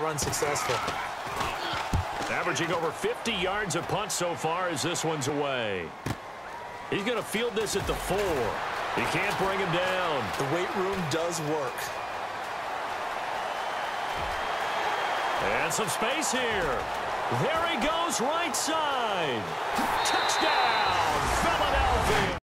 run successful. Averaging over 50 yards a punt so far as this one's away. He's going to field this at the four. He can't bring him down. The weight room does work. And some space here. There he goes right side. Touchdown, Philadelphia.